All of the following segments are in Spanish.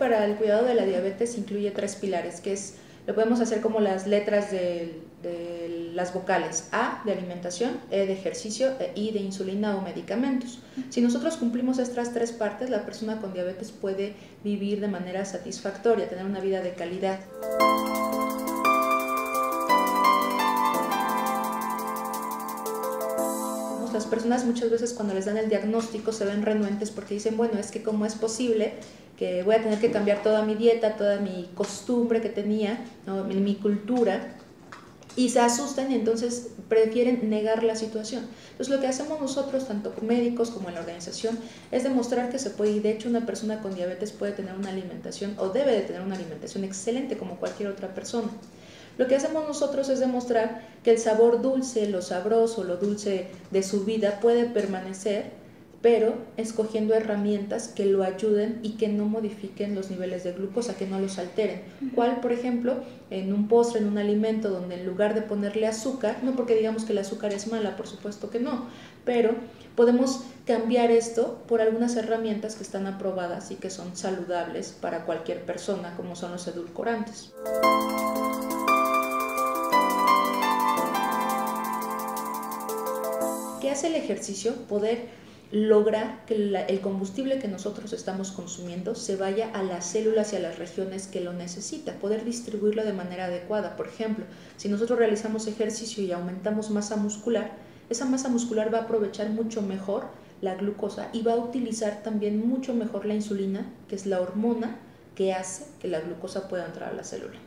para el cuidado de la diabetes incluye tres pilares, que es, lo podemos hacer como las letras de, de las vocales, A de alimentación, E de ejercicio e I de insulina o medicamentos. Si nosotros cumplimos estas tres partes, la persona con diabetes puede vivir de manera satisfactoria, tener una vida de calidad. Las personas muchas veces cuando les dan el diagnóstico se ven renuentes porque dicen, bueno, es que cómo es posible que voy a tener que cambiar toda mi dieta, toda mi costumbre que tenía, mi, cultura, y se asustan y entonces prefieren negar la situación. Entonces lo que hacemos nosotros, tanto médicos como en la organización, es demostrar que se puede, y de hecho una persona con diabetes puede tener una alimentación o debe de tener una alimentación excelente como cualquier otra persona. Lo que hacemos nosotros es demostrar que el sabor dulce, lo sabroso, lo dulce de su vida puede permanecer, pero escogiendo herramientas que lo ayuden y que no modifiquen los niveles de glucosa, que no los alteren. ¿Cuál, por ejemplo, en un postre, en un alimento donde en lugar de ponerle azúcar, no porque digamos que el azúcar es mala, por supuesto que no, pero podemos cambiar esto por algunas herramientas que están aprobadas y que son saludables para cualquier persona, como son los edulcorantes. ¿Qué hace el ejercicio? Poder lograr que el combustible que nosotros estamos consumiendo se vaya a las células y a las regiones que lo necesita, poder distribuirlo de manera adecuada. Por ejemplo, si nosotros realizamos ejercicio y aumentamos masa muscular, esa masa muscular va a aprovechar mucho mejor la glucosa y va a utilizar también mucho mejor la insulina, que es la hormona que hace que la glucosa pueda entrar a la célula.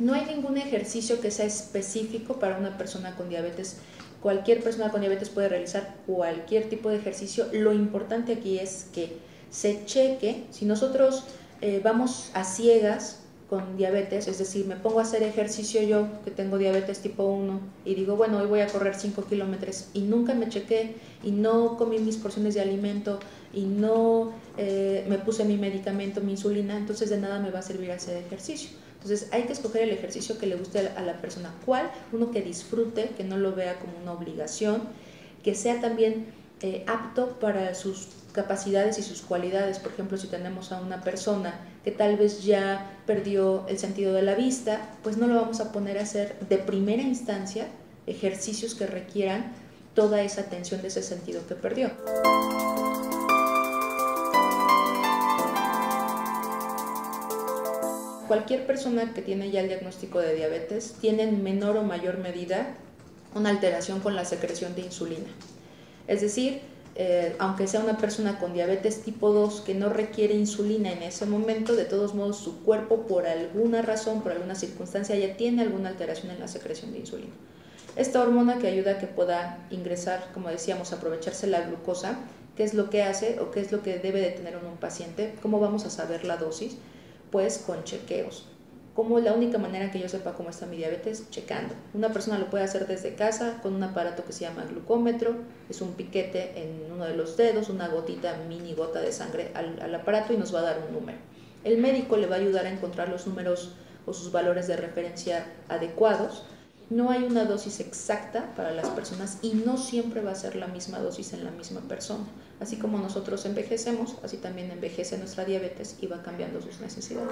No hay ningún ejercicio que sea específico para una persona con diabetes Cualquier persona con diabetes puede realizar cualquier tipo de ejercicio. Lo importante aquí es que se cheque, si nosotros eh, vamos a ciegas con diabetes, es decir, me pongo a hacer ejercicio yo que tengo diabetes tipo 1 y digo, bueno, hoy voy a correr 5 kilómetros y nunca me chequé y no comí mis porciones de alimento y no eh, me puse mi medicamento, mi insulina, entonces de nada me va a servir hacer ejercicio. Entonces hay que escoger el ejercicio que le guste a la persona. ¿Cuál? Uno que disfrute, que no lo vea como una obligación, que sea también eh, apto para sus capacidades y sus cualidades. Por ejemplo, si tenemos a una persona que tal vez ya perdió el sentido de la vista, pues no lo vamos a poner a hacer de primera instancia ejercicios que requieran toda esa atención de ese sentido que perdió. Cualquier persona que tiene ya el diagnóstico de diabetes tiene en menor o mayor medida una alteración con la secreción de insulina. Es decir, eh, aunque sea una persona con diabetes tipo 2 que no requiere insulina en ese momento, de todos modos su cuerpo por alguna razón, por alguna circunstancia ya tiene alguna alteración en la secreción de insulina. Esta hormona que ayuda a que pueda ingresar, como decíamos, aprovecharse la glucosa, ¿qué es lo que hace o qué es lo que debe de tener un paciente? ¿Cómo vamos a saber la dosis? Pues con chequeos. Como la única manera que yo sepa cómo está mi diabetes, checando. Una persona lo puede hacer desde casa con un aparato que se llama glucómetro, es un piquete en uno de los dedos, una gotita, mini gota de sangre al, al aparato y nos va a dar un número. El médico le va a ayudar a encontrar los números o sus valores de referencia adecuados no hay una dosis exacta para las personas y no siempre va a ser la misma dosis en la misma persona. Así como nosotros envejecemos, así también envejece nuestra diabetes y va cambiando sus necesidades.